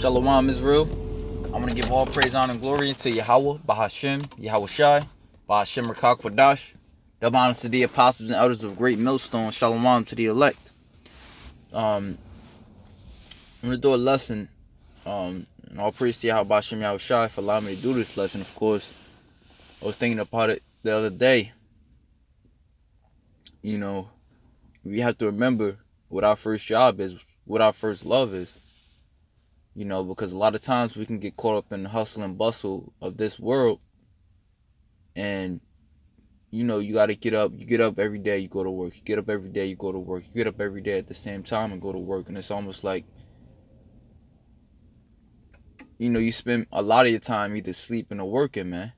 Shalom Israel. I'm gonna give all praise, honor, and glory to Yahweh, Bahashim, Yahawashi, Bahashim Rakak Wadash. Double honors to the apostles and elders of Great Millstone. Shalom to the elect. Um, I'm to do a lesson. Um, and all praise to Yahweh, Yahawashi for allowing me to do this lesson, of course. I was thinking about it the other day. You know, we have to remember what our first job is, what our first love is. You know, because a lot of times we can get caught up in the hustle and bustle of this world. And, you know, you got to get up. You get up every day, you go to work. You get up every day, you go to work. You get up every day at the same time and go to work. And it's almost like, you know, you spend a lot of your time either sleeping or working, man.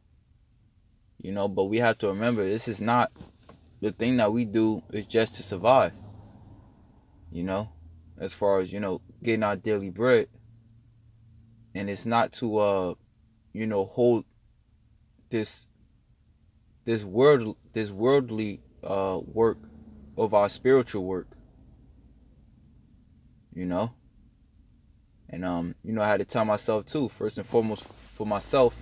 You know, but we have to remember this is not the thing that we do is just to survive. You know, as far as, you know, getting our daily bread and it's not to uh you know hold this this world this worldly uh work of our spiritual work. You know? And um you know i had to tell myself too first and foremost for myself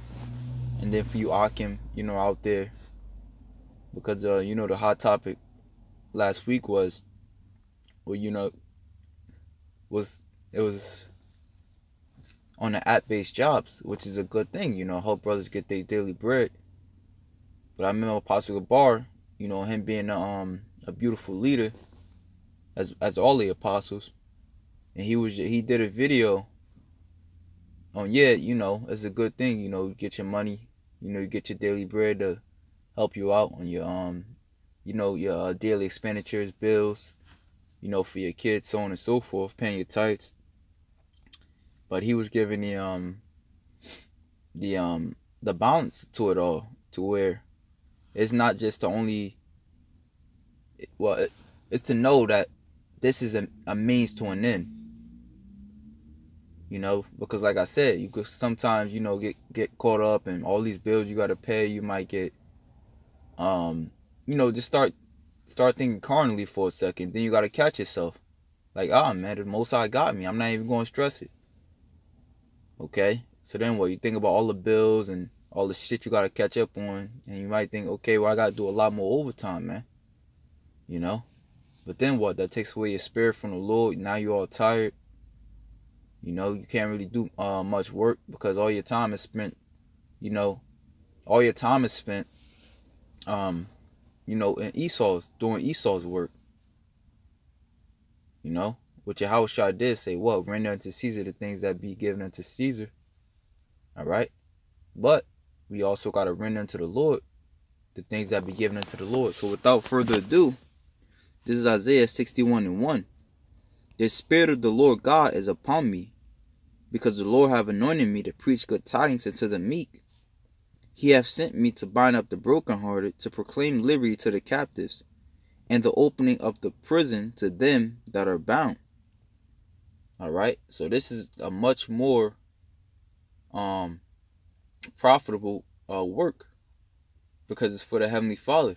and then for you akim you know out there. Because uh you know the hot topic last week was well you know was it was on the app based jobs, which is a good thing, you know, help brothers get their daily bread. But I remember Apostle Gabar, you know, him being a, um, a beautiful leader, as as all the apostles, and he was he did a video on yeah, you know, it's a good thing, you know, you get your money, you know, you get your daily bread to help you out on your um, you know, your uh, daily expenditures, bills, you know, for your kids, so on and so forth, paying your tithes but he was giving the um the um the balance to it all to where it's not just the only well it, it's to know that this is a, a means to an end. You know because like i said you could sometimes you know get get caught up in all these bills you got to pay you might get um you know just start start thinking carnally for a second then you got to catch yourself. Like ah oh, man the Most High got me. I'm not even going to stress it Okay? So then what? You think about all the bills and all the shit you gotta catch up on, and you might think, okay, well I gotta do a lot more overtime, man. You know? But then what? That takes away your spirit from the Lord. Now you're all tired. You know, you can't really do uh, much work because all your time is spent, you know, all your time is spent, um, you know, in Esau's, doing Esau's work. You know? Which Yahushua did say, what? Render unto Caesar the things that be given unto Caesar. All right? But we also got to render unto the Lord the things that be given unto the Lord. So without further ado, this is Isaiah 61 and 1. The Spirit of the Lord God is upon me, because the Lord have anointed me to preach good tidings unto the meek. He hath sent me to bind up the brokenhearted, to proclaim liberty to the captives, and the opening of the prison to them that are bound all right. So this is a much more um profitable uh work because it's for the heavenly Father.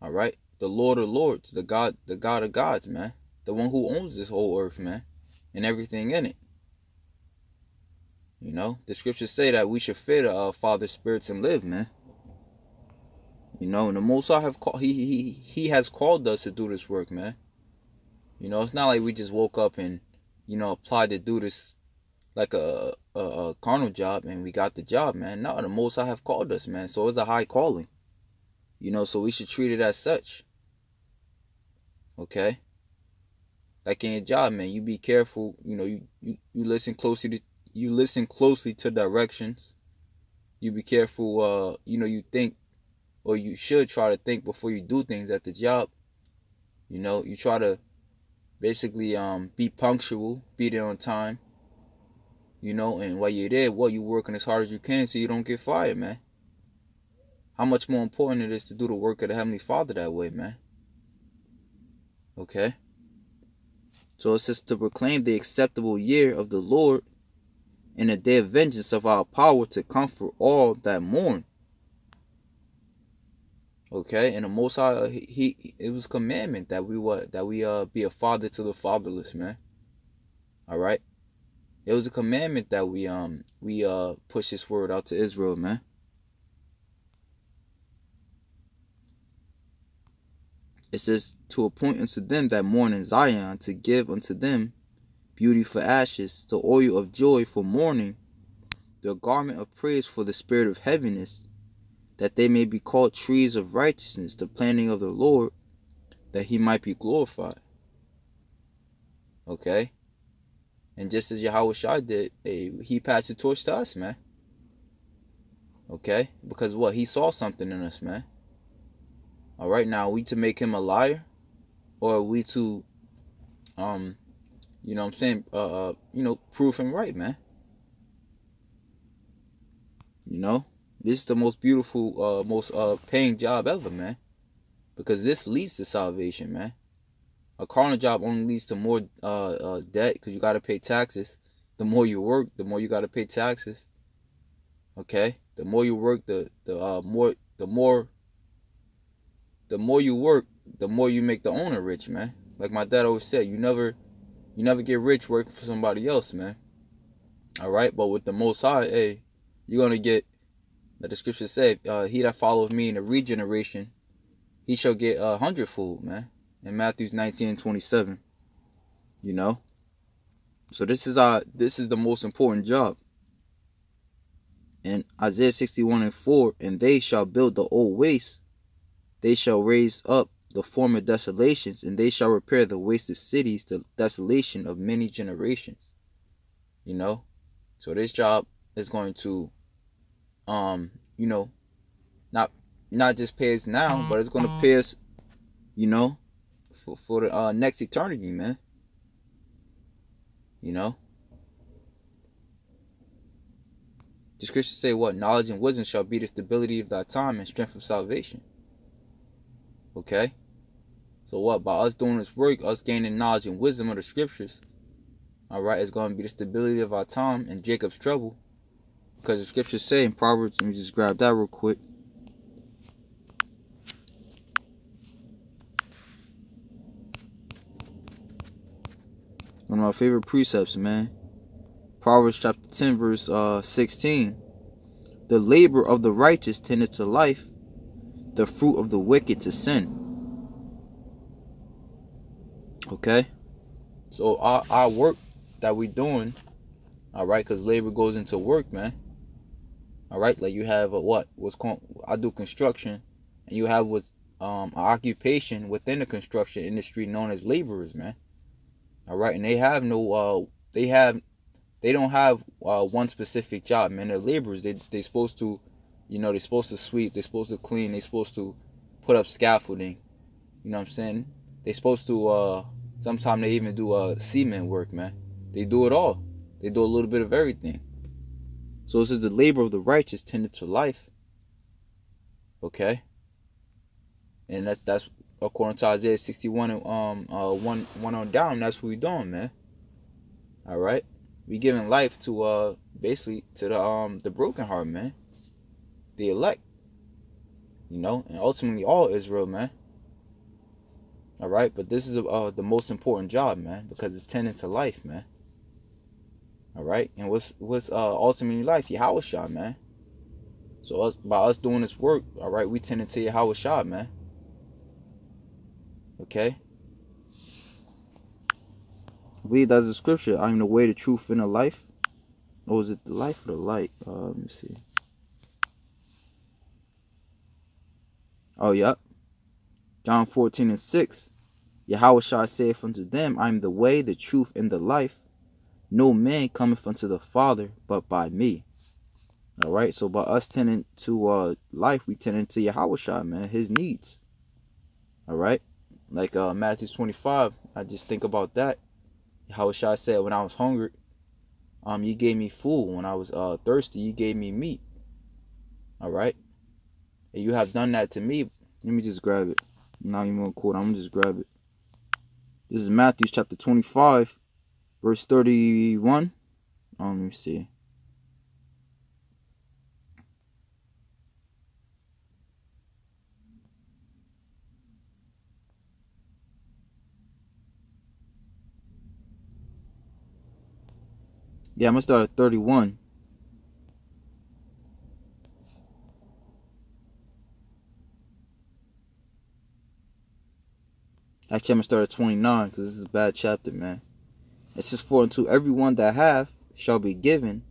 All right. The Lord of Lords, the God, the God of gods, man. The one who owns this whole earth, man, and everything in it. You know, the scriptures say that we should fear the uh, Father's spirits and live, man. You know, and the Most High have called, he, he, he has called us to do this work, man. You know, it's not like we just woke up and, you know, applied to do this like a, a, a carnal job and we got the job, man. No, the Most High have called us, man. So it's a high calling. You know, so we should treat it as such. Okay? Like in your job, man, you be careful, you know, you, you, you listen closely to you listen closely to directions. You be careful, uh, you know, you think or you should try to think before you do things at the job. You know, you try to basically um be punctual, be there on time. You know, and while you're there, well, you're working as hard as you can so you don't get fired, man. How much more important it is to do the work of the Heavenly Father that way, man. Okay? So it says to proclaim the acceptable year of the Lord and the day of vengeance of our power to comfort all that mourn Okay, and the Most High, uh, he, he it was commandment that we what that we uh be a father to the fatherless, man. All right, It was a commandment that we um we uh push this word out to Israel, man. It says to appoint unto them that mourn in Zion to give unto them beauty for ashes, the oil of joy for mourning, the garment of praise for the spirit of heaviness, that they may be called trees of righteousness, the planting of the Lord, that he might be glorified. Okay? And just as Yahawashi did, he passed the torch to us, man. Okay? Because what? He saw something in us, man. All right, now we to make him a liar, or are we to, um, you know, I'm saying, uh, uh, you know, prove him right, man. You know, this is the most beautiful, uh, most uh paying job ever, man, because this leads to salvation, man. A carnal job only leads to more uh, uh debt because you got to pay taxes. The more you work, the more you got to pay taxes. Okay, the more you work, the the uh, more the more the more you work, the more you make the owner rich, man. Like my dad always said, you never you never get rich working for somebody else, man. All right, but with the Most High, hey, you're gonna get. That the scripture said, uh, "He that followeth me in the regeneration, he shall get a hundredfold, man." In Matthew's 19 27. You know, so this is our this is the most important job. In Isaiah 61 and 4, and they shall build the old waste they shall raise up the former desolations, and they shall repair the wasted cities, the desolation of many generations. You know? So this job is going to um, you know, not not just pay us now, but it's gonna mm-hmm. pay us, you know, for for the uh, next eternity, man. You know? The scriptures say what? Knowledge and wisdom shall be the stability of thy time and strength of salvation. Okay? So what? By us doing this work, us gaining knowledge and wisdom of the scriptures, alright, it's going to be the stability of our time and Jacob's trouble. Because the scriptures say in Proverbs, let me just grab that real quick. One of my favorite precepts, man. Proverbs chapter 10, verse uh, 16. The labor of the righteous tendeth to life, the fruit of the wicked to sin. Okay? So our, our work that we doing, all right, because labor goes into work, man. All right, like you have a what? What's called? I do construction, and you have what's um an occupation within the construction industry known as laborers, man. All right, and they have no uh they have they don't have uh one specific job, man. They're laborers. They they supposed to you know, they're supposed to sweep, they're supposed to clean, they're supposed to put up scaffolding. You know what I'm saying? They're supposed to uh sometimes they even do uh cement work, man. They do it all. They do a little bit of everything. So this is the labor of the righteous tended to life. Okay? And that's that's according to Isaiah 61 um uh one one on down, that's what we doing, man. Alright? We giving life to uh basically to the um the broken heart, man the elect. You know, and ultimately all Israel, man. All right, but this is uh, the most important job, man, because it's tending to life, man. All right, and what's what's uh, ultimately life? Yahawashi, man. So us by us doing this work, all right, we tend to Yahawashi, man. Okay. I believe that's the scripture. I am the way, the truth, and the life. Or is it the life or the light? Uh, let me see. Oh, yep. John 14 and 6. Yahawashi saith unto them, I am the way, the truth, and the life. No man cometh unto the Father but by me. All right, so by us tending to uh, life, we tend to Yahweh man, his needs. All right, like uh, Matthew 25, I just think about that. Yahweh said, when I was hungry, um, you gave me food. When I was uh, thirsty, you gave me meat. All right, and you have done that to me. Let me just grab it. Not even gonna quote. I'm gonna just grab it. This is Matthew chapter 25, verse 31. Um, let me see. Yeah, I'm gonna start at 31. Actually, I'm gonna start at 29 because this is a bad chapter, man. It says, For unto everyone that hath shall be given,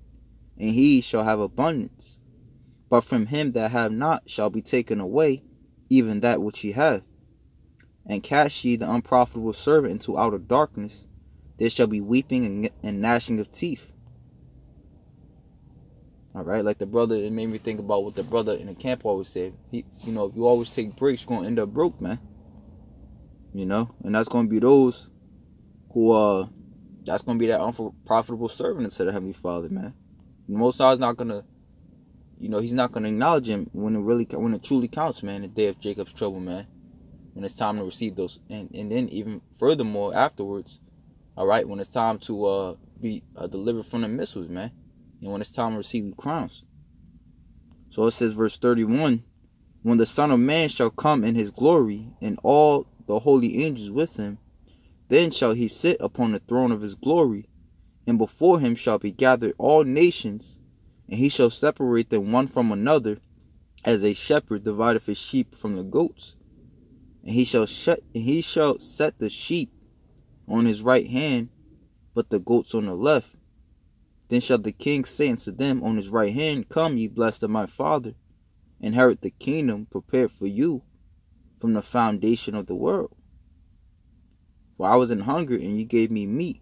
and he shall have abundance. But from him that have not shall be taken away even that which he hath. And cast ye the unprofitable servant into outer darkness, there shall be weeping and, gnashing of teeth. All right, like the brother, it made me think about what the brother in the camp always said. He, you know, if you always take breaks, you're gonna end up broke, man. You know, and that's gonna be those who, uh, that's gonna be that unprofitable servant instead of Heavenly Father, man. Most is not gonna, you know, He's not gonna acknowledge him when it really, when it truly counts, man. The day of Jacob's trouble, man. When it's time to receive those, and and then even furthermore afterwards, all right, when it's time to uh be uh, delivered from the missiles, man and when it's time to receive the crowns. So it says, verse 31 When the Son of Man shall come in his glory, and all the holy angels with him, then shall he sit upon the throne of his glory, and before him shall be gathered all nations, and he shall separate them one from another, as a shepherd divideth his sheep from the goats. And he shall shut and he shall set the sheep on his right hand, but the goats on the left. Then shall the king say unto them on his right hand, Come, ye blessed of my father, inherit the kingdom prepared for you from the foundation of the world. For I was in hunger, and you gave me meat.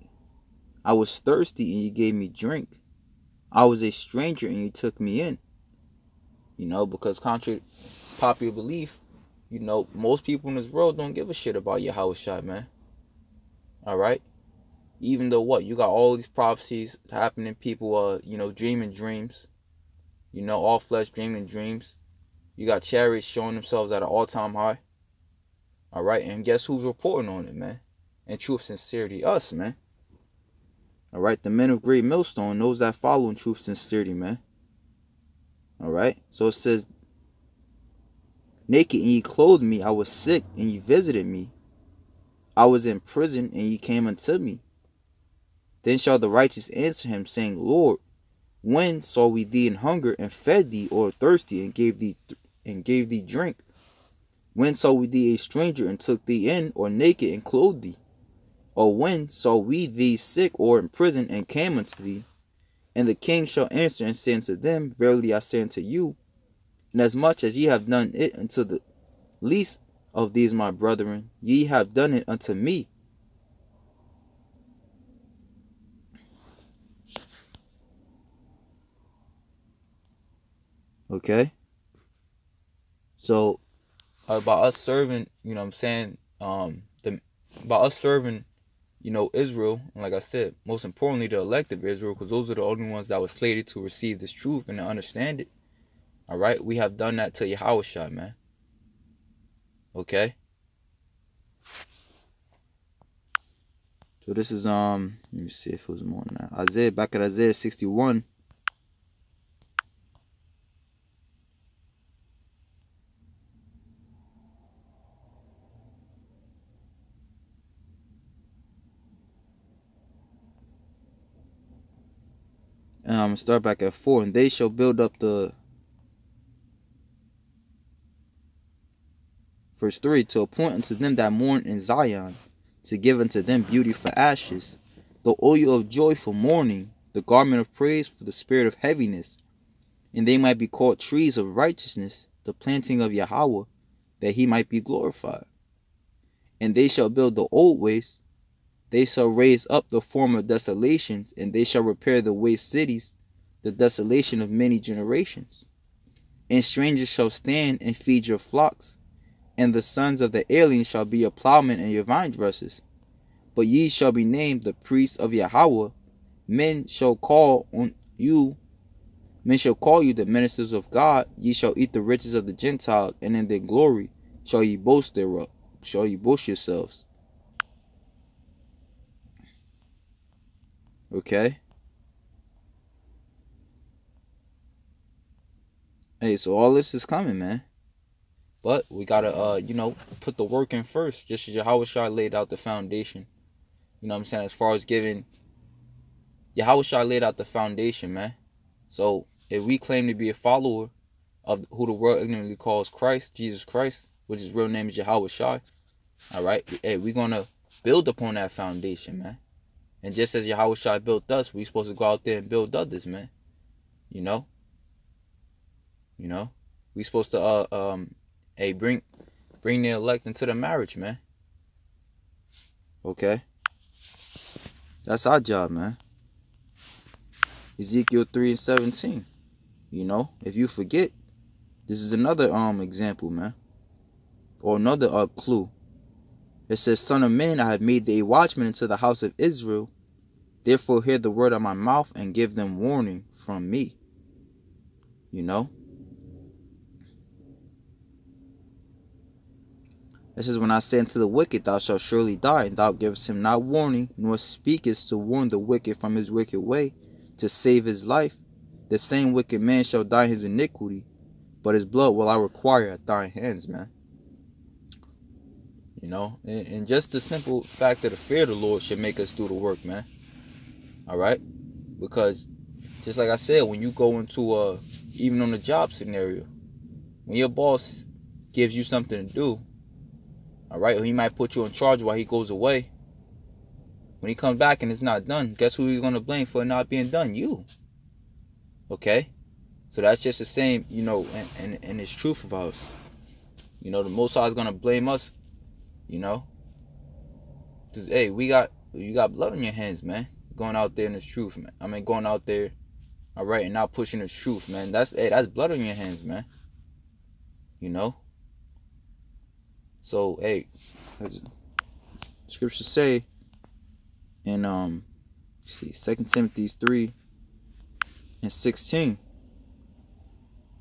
I was thirsty, and you gave me drink. I was a stranger, and you took me in. You know, because contrary to popular belief, you know, most people in this world don't give a shit about your house shot, man. All right? even though what you got all these prophecies happening people are you know dreaming dreams you know all flesh dreaming dreams you got chariots showing themselves at an all-time high all right and guess who's reporting on it man and truth sincerity us man. All right the men of great millstone those that follow in truth sincerity man. All right so it says naked and ye clothed me. I was sick and ye visited me. I was in prison and ye came unto me. Then shall the righteous answer him, saying, Lord, when saw we thee in hunger and fed thee, or thirsty and gave thee and gave thee drink? When saw we thee a stranger and took thee in, or naked and clothed thee? Or when saw we thee sick or in prison and came unto thee? And the king shall answer and say unto them, Verily I say unto you, inasmuch as much as ye have done it unto the least of these my brethren, ye have done it unto me. Okay? So about us serving, you know what I'm saying, um the about us serving, you know, Israel, and like I said, most importantly the elect of Israel, because those are the only ones that were slated to receive this truth and to understand it. Alright, we have done that to Yahweh man. Okay? So this is um let me see if it was more than that. Isaiah back at Isaiah 61. To start back at 4. And they shall build up the. Verse 3 To appoint unto them that mourn in Zion, to give unto them beauty for ashes, the oil of joy for mourning, the garment of praise for the spirit of heaviness. And they might be called trees of righteousness, the planting of Yahweh, that he might be glorified. And they shall build the old ways, they shall raise up the former desolations, and they shall repair the waste cities, the desolation of many generations. And strangers shall stand and feed your flocks, and the sons of the aliens shall be your plowmen and your vine dressers. But ye shall be named the priests of Yahweh. Men shall call on you, men shall call you the ministers of God. Ye shall eat the riches of the Gentiles, and in their glory shall ye boast thereof. Shall ye boast yourselves. Okay. Hey, so all this is coming, man. But we gotta, uh, you know, put the work in first. Just as Yahawashi laid out the foundation. You know what I'm saying? As far as giving, Yahweh laid out the foundation, man. So if we claim to be a follower of who the world ignorantly calls Christ, Jesus Christ, which his real name is Yahawashi, all right, hey, we're gonna build upon that foundation, man. And just as Yahawashi built us, we supposed to go out there and build others, man. You know? You know? We supposed to uh um hey bring bring the elect into the marriage, man. Okay? That's our job, man. Ezekiel 3 and 17. You know, if you forget, this is another um example, man. Or another uh clue. It says, Son of man, I have made thee a watchman into the house of Israel. Therefore hear the word of my mouth and give them warning from me. You know? This is when I say unto the wicked, Thou shalt surely die, and thou givest him not warning, nor speakest to warn the wicked from his wicked way, to save his life. The same wicked man shall die his iniquity, but his blood will I require at thine hands, man. You know, and, and just the simple fact that the fear of the Lord should make us do the work, man. All right, because just like I said, when you go into a even on the job scenario, when your boss gives you something to do, all right, or he might put you in charge while he goes away. When he comes back and it's not done, guess who you're gonna blame for not being done? You. Okay, so that's just the same, you know, and and, and it's truth of ours. You know, the Most High is gonna blame us you know? Cause hey, we got you got blood on your hands, man. Going out there in the truth, man. I mean going out there, alright, and not pushing the truth, man. That's hey, that's blood on your hands, man. You know? So hey, scriptures say in um see Second Timothy 3 and 16.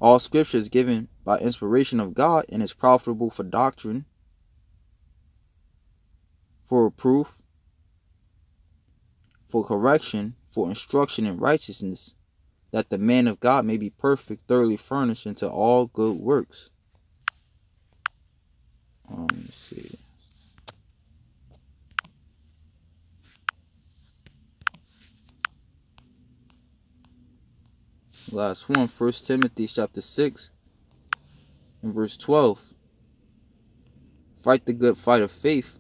All scripture is given by inspiration of God and is profitable for doctrine, for reproof, for correction, for instruction in righteousness, that the man of God may be perfect, thoroughly furnished unto all good works. Um, let me see. Last one, First Timothy chapter 6 and verse 12. Fight the good fight of faith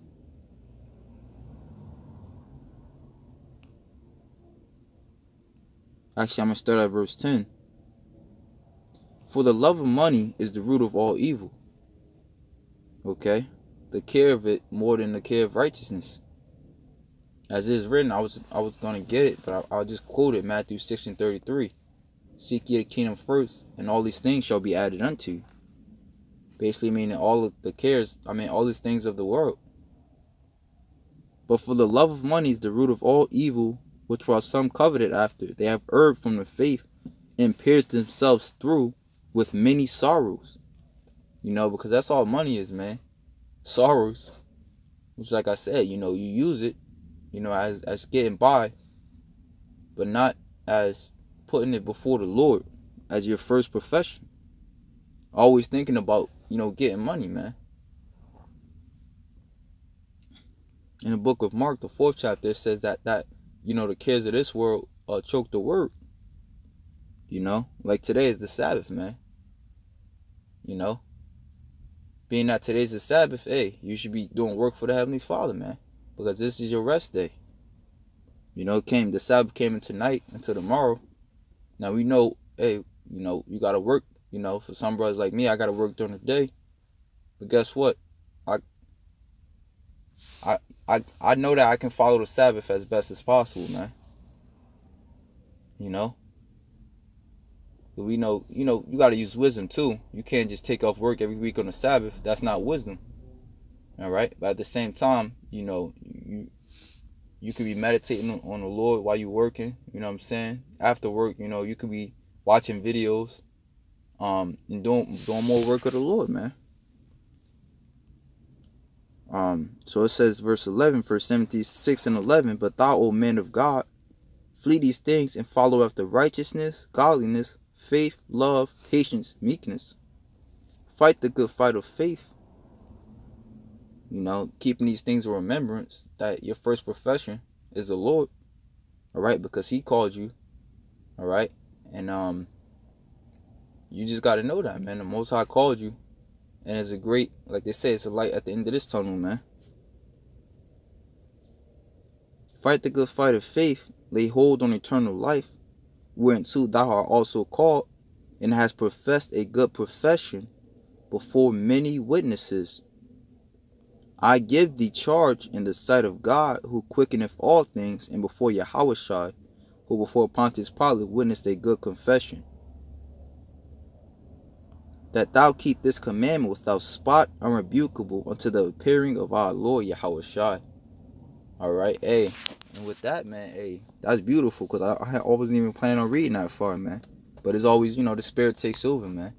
Actually, I'm going to start at verse 10. For the love of money is the root of all evil. Okay? The care of it more than the care of righteousness. As it is written, I was I was gonna get it, but I, will just quote it, Matthew 6 and 33. Seek ye the kingdom first, and all these things shall be added unto you. Basically meaning all the cares, I mean all these things of the world. But for the love of money is the root of all evil, which while some coveted after, they have erred from the faith and pierced themselves through with many sorrows. You know, because that's all money is, man. Sorrows. Which like I said, you know, you use it, you know, as as getting by, but not as putting it before the Lord as your first profession. Always thinking about, you know, getting money, man. In the book of Mark, the fourth chapter, it says that that you know, the cares of this world uh, choke the word. You know, like today is the Sabbath, man. You know, being that today's the Sabbath, hey, you should be doing work for the Heavenly Father, man, because this is your rest day. You know, came the Sabbath came in tonight until tomorrow. Now we know, hey, you know, you gotta work. You know, for some brothers like me, I gotta work during the day. But guess what? I I I I know that I can follow the Sabbath as best as possible, man. You know? But we know, you know, you got to use wisdom too. You can't just take off work every week on the Sabbath. That's not wisdom. All right? But at the same time, you know, you you could be meditating on the Lord while you're working, you know what I'm saying? After work, you know, you could be watching videos um and doing doing more work of the Lord, man. Um, so it says, verse 11, verse 76 and 11, But thou, O man of God, flee these things and follow after righteousness, godliness, faith, love, patience, meekness. Fight the good fight of faith. You know, keeping these things in remembrance that your first profession is the Lord. All right, because He called you. All right, and um, you just got to know that, man. The Most High called you, and it's a great, like they say, it's a light at the end of this tunnel, man. Fight the good fight of faith, lay hold on eternal life, whereunto thou art also called, and hast professed a good profession before many witnesses. I give thee charge in the sight of God, who quickeneth all things, and before Yahushua, who before Pontius Pilate witnessed a good confession. That thou keep this commandment without spot, unrebukable, unto the appearing of our Lord Yahushua. All right, hey, and with that, man, hey, that's beautiful because I, I wasn't even planning on reading that far, man. But it's always, you know, the spirit takes over, man.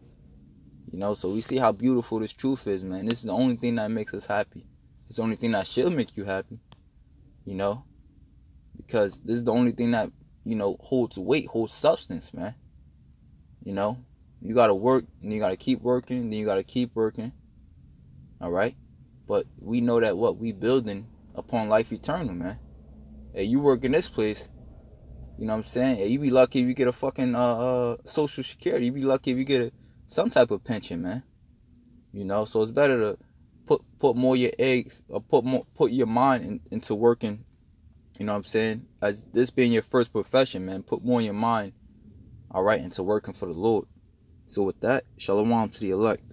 You know, so we see how beautiful this truth is, man. This is the only thing that makes us happy. It's the only thing that should make you happy. You know? Because this is the only thing that, you know, holds weight, holds substance, man. You know? You gotta work and you gotta keep working, then you gotta keep working. Alright? But we know that what we building upon life eternal, man. Hey, you work in this place, you know what I'm saying? Hey, you be lucky if you get a fucking uh, uh social security. You be lucky if you get a some type of pension, man. You know, so it's better to put put more your eggs or put more put your mind in, into working. You know what I'm saying? As this being your first profession, man, put more in your mind. All right, into working for the Lord. So with that, shalom to the elect.